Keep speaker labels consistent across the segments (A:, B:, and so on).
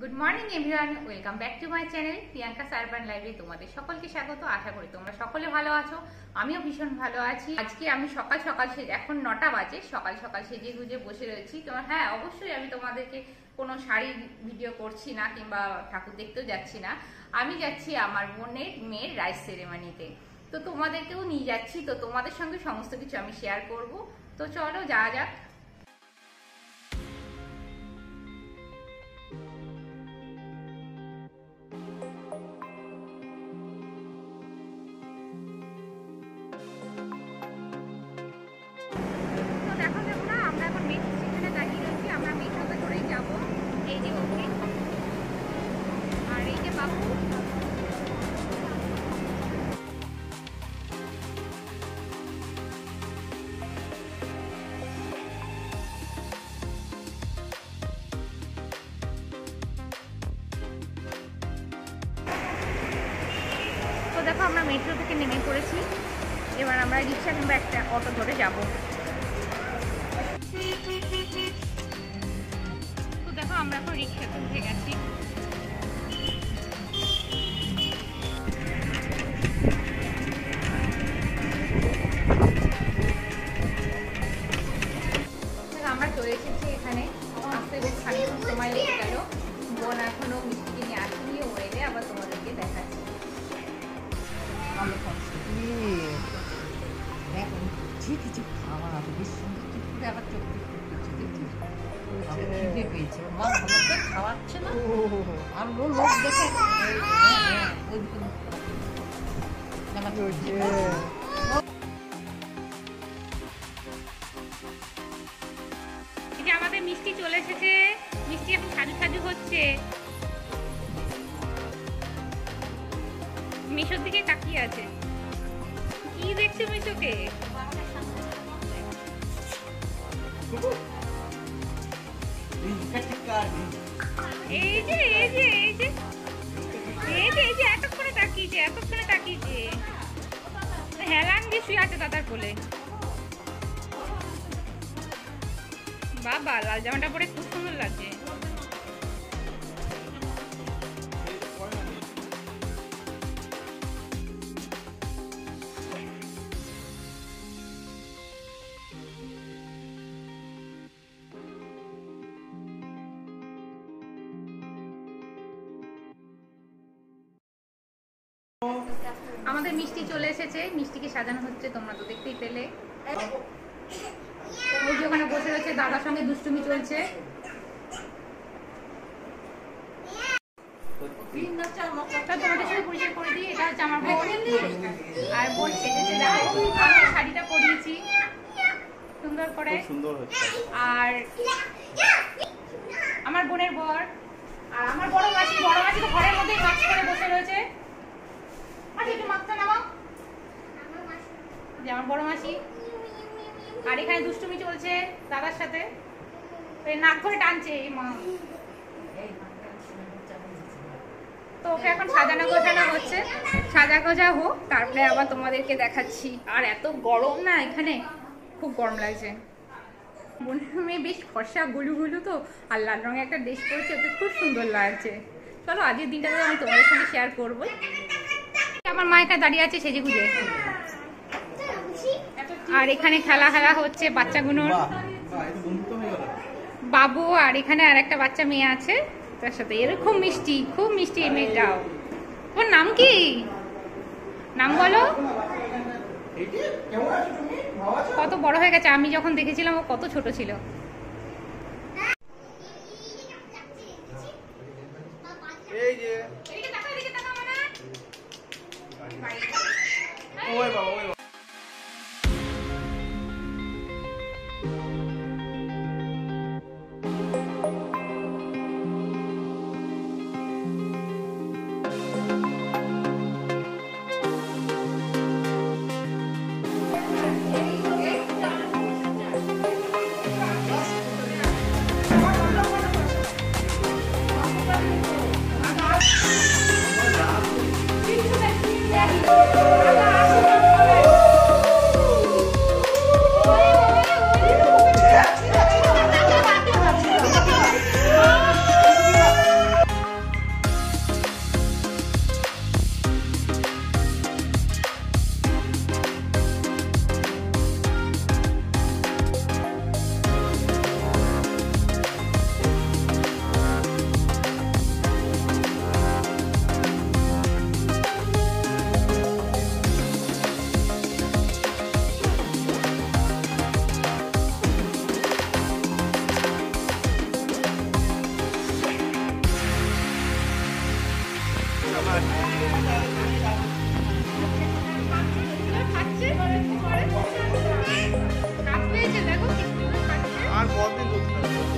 A: Good morning everyone welcome back to my channel Priyanka Sarban library তোমাদের সকলকে স্বাগত। আশা করি তোমরা সকলে ভালো আছো। আমিও ভীষণ ভালো আছি। আজকে আমি সকাল সকাল সেজে এখন নটা বাজে। সকাল সকাল সেজে গুজে বসে রয়েছি। তোমার হ্যাঁ অবশ্যই আমি তোমাদেরকে কোনো শাড়ি ভিডিও করছি না কিংবা ঠাকুর দেখতেও যাচ্ছি না। আমি যাচ্ছি আমার বোনের মেয়ের রাইস সেরেমানিতে। তো তোমাদেরকেও নিয়ে যাচ্ছি। তো তোমাদের সঙ্গে সমস্ত কিছু আমি শেয়ার করব। তো চলো, যাওয়া যাক। দেখো আমরা মেট্রো থেকে নেমে পড়েছি। এবার আমরা রিক্সা কিংবা একটা অটো ধরে যাব। তো দেখো আমরা এখন রিক্সাতে উঠে গেছি। আমরা চলে এসেছি এখানে। আসতে বেশ সময় লেগে গেল। বোন
B: এখনও পেয়েছে ওর মা ভালো করে খাওয়াচ্ছে না। আর ও লোক দেখে ওইদিকে মুখ করে। দেখাচ্ছে।
A: এই যে আমাদের মিষ্টি চলে এসেছে। মিষ্টি এখন সাজু সাজু হচ্ছে। মিশোর দিকে তাকিয়ে আছে। কি দেখছে মিশোকে? এই যে এই যে এই যে। এই যে এতক্ষণে তাকিয়েছে এতক্ষণে তাকিয়েছে। হেলান দিয়ে বাবা, লাল জামাটা পরে খুব সুন্দর লাগছে। আমাদের মিষ্টি চলে এসেছে। মিষ্টিকে সাজানো হচ্ছে তোমরা তো দেখতেই পেলে। ওই যে ওখানে বসে রয়েছে দাদার সঙ্গে দুষ্টুমি চলছে। তোমাদের সাথে পরিচয় করে দিই এটা হচ্ছে আমার বোন আর বোন সেজেছে দেখো আমি শাড়িটা পরিয়েছি। সুন্দর করে।
C: সুন্দর
A: আর আমার বোনের বর। আর আমার বড় মাসি বড় মাসি তো ঘরের মধ্যেই কাজ করে বসে রয়েছে। মাসি, একটু মাছটা নামাও। যে আমার বড় মাসি। আর এখানে দুষ্টুমি চলছে দাদার সাথে। নাক ধরে টানছে, এই মা। তো ওকে এখন সাজানো গোছানো হচ্ছে। সাজা গোজা হোক, তারপরে আবার তোমাদেরকে দেখাচ্ছি। আর এত গরম না এখানে। খুব গরম লাগছে। মেয়ে বেশ ফর্সা, গুলু গুলু তো। আর লাল রঙের একটা ড্রেস পরেছে, ওকে খুব সুন্দর লাগছে। চলো, আজকের দিনটা আমি তোমাদের সঙ্গে শেয়ার করব আমার মা এখানে দাঁড়িয়ে আছে সেজে গুজে। আর এখানে খেলা খেলা হচ্ছে বাচ্চাগুলোর
C: এটা
A: বাবু আর এখানে আর একটা বাচ্চা মেয়ে আছে তার সাথে এর খুব মিষ্টি খুব মিষ্টি এই মেয়েটাও। ওর নাম কি? নাম বলো। কত বড় হয়ে গেছে আমি যখন দেখেছিলাম ও কত ছোট ছিল।
C: আর কদিন করতে হবে?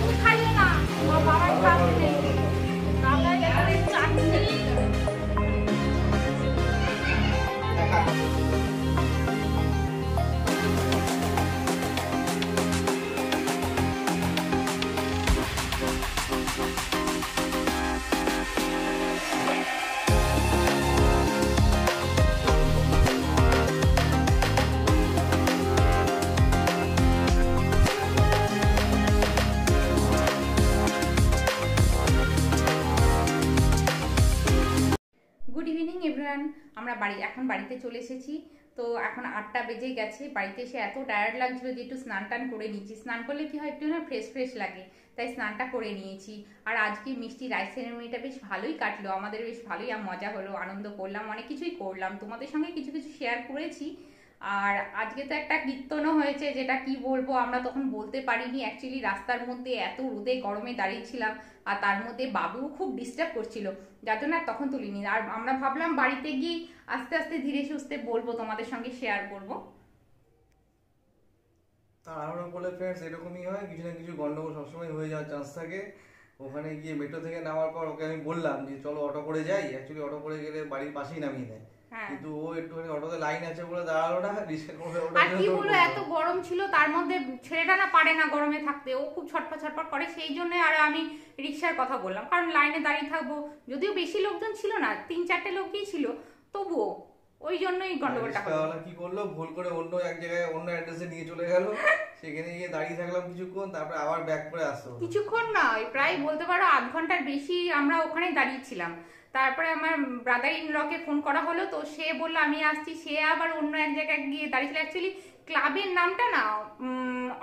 A: গুড বাড়ি, এখন বাড়িতে চলে এসেছি। তো এখন আটটা বেজে গেছে, বাড়িতে এসে এত টায়ার্ড লাগছিল যে একটু স্নান টান করে নিয়েছি স্নান করলে কি হয়, একটু না ফ্রেশ ফ্রেশ লাগে, তাই স্নানটা করে নিয়েছি। আর আজকে মিষ্টি রাইস সেরেমনিটা বেশ ভালোই কাটলো, আমাদের বেশ ভালোই মজা হলো, আনন্দ করলাম, অনেক কিছুই করলাম। তোমাদের সঙ্গে কিছু কিছু শেয়ার করেছি আর আজকে তো একটা কীর্তনও হয়েছে, যেটা কি বলব, আমরা তখন বলতে পারিনি। অ্যাকচুয়ালি রাস্তার মধ্যে এত রোদে গরমে দাঁড়িয়েছিলাম আর তার মধ্যে বাবুও খুব ডিস্টার্ব করছিল। যার জন্য আর তখন তুলিনি। আর আমরা ভাবলাম বাড়িতে গিয়ে আস্তে আস্তে ধীরে সুস্থে বলব, তোমাদের সঙ্গে শেয়ার করব।
C: তাড়াহুড়ো করলে ফ্রেন্ডস এরকমই হয়, কিছু না কিছু গন্ডগোল সবসময় হয়ে যাওয়ার চান্স থাকে। ওখানে গিয়ে মেট্রো থেকে নামার পর ওকে আমি বললাম যে, চলো অটো করে যাই। অ্যাকচুয়ালি অটো করে গেলে বাড়ির পাশেই নামিয়ে দেয়। কিন্তু ও একটুখানি অটোতে লাইন আছে বলে দাঁড়াল না করে
A: আর কি বলো এত গরম ছিল তার মধ্যে ছেলেটা না পারে না গরমে থাকতে ও খুব ছটপট ছটপট করে সেই জন্য আর আমি রিক্সার কথা বললাম। কারণ লাইনে দাঁড়িয়ে থাকব যদিও বেশি লোকজন ছিল না তিন চারটে লোকই ছিল তবুও ওই জন্যই গন্ডগোলটা হলো।
C: কি করল? ভুল করে অন্য এক জায়গায় অন্য অ্যাড্রেসে নিয়ে চলে গেল। সেখানে গিয়ে দাঁড়িয়ে থাকলাম কিছুক্ষণ তারপরে আবার ব্যাক করে আসলো
A: কিছুক্ষণ না ওই প্রায় বলতে পারো আধ ঘণ্টার বেশি আমরা ওখানে দাঁড়িয়েছিলাম। তারপরে আমার ব্রাদার ইন লকে ফোন করা হলো তো সে বলল আমি আসছি। সে আবার অন্য এক জায়গায় গিয়ে দাঁড়িয়েছিল। অ্যাকচুয়ালি ক্লাবের নামটা না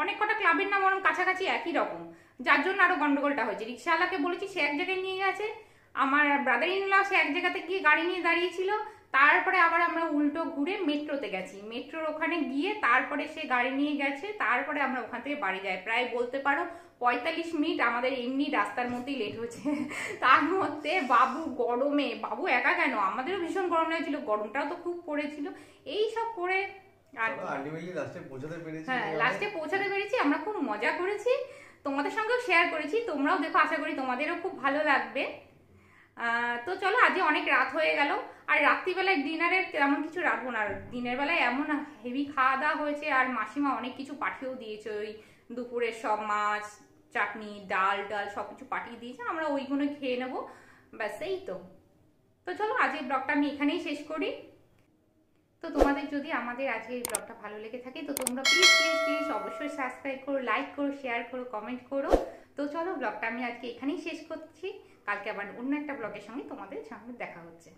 A: অনেক কটা ক্লাবের নাম ওরকম কাছাকাছি একই রকম। যার জন্য আরও গন্ডগোলটা হয়েছে। রিক্সাওয়ালাকে বলেছি সে এক জায়গায় নিয়ে গেছে। আমার ব্রাদার ইন ল সে এক জায়গাতে গিয়ে গাড়ি নিয়ে দাঁড়িয়েছিল। তারপরে আবার আমরা উল্টো ঘুরে মেট্রোতে গেছি। মেট্রোর ওখানে গিয়ে তারপরে সে গাড়ি নিয়ে গেছে তারপরে আমরা ওখান থেকে বাড়ি যাই। প্রায় বলতে পারো পঁয়তাল্লিশ মিনিট আমাদের এমনি রাস্তার মধ্যেই লেট হয়েছে তার মধ্যে বাবু গরমে বাবু একা কেন? আমাদেরও ভীষণ গরম লেগেছিল গরমটাও তো খুব পড়েছিল। এই সব করে আর
C: লাস্টে পৌঁছাতে পেরেছি।
A: হ্যাঁ। লাস্টে পৌঁছাতে পেরেছি আমরা খুব মজা করেছি। তোমাদের সঙ্গেও শেয়ার করেছি তোমরাও দেখো আশা করি তোমাদেরও খুব ভালো লাগবে। তো চলো আজকে অনেক রাত হয়ে গেল। আর রাত্রিবেলায় ডিনারে তেমন কিছু রাখব না। দিনের বেলায় এমন হেভি খাওয়া দাওয়া হয়েছে, আর মাসিমা অনেক কিছু পাঠিয়েও দিয়েছে। ওই দুপুরের সব মাছ, চাটনি, ডাল ডাল সব কিছু পাঠিয়ে দিয়েছে, আমরা ওইগুলো খেয়ে নেব। ব্যাস, এই তো। তো চলো আজকের ব্লগটা আমি এখানেই শেষ করি। তো তোমাদের যদি আমাদের আজকে এই ব্লগটা ভালো লেগে থাকে, তো তোমরা প্লিজ প্লিজ প্লিজ অবশ্যই সাবস্ক্রাইব করো লাইক করো শেয়ার করো কমেন্ট করো। তো চলো ব্লগটা আমি আজকে এখানেই শেষ করছি। কালকে আবার অন্য একটা ব্লগের সঙ্গে তোমাদের সামনে দেখা হচ্ছে।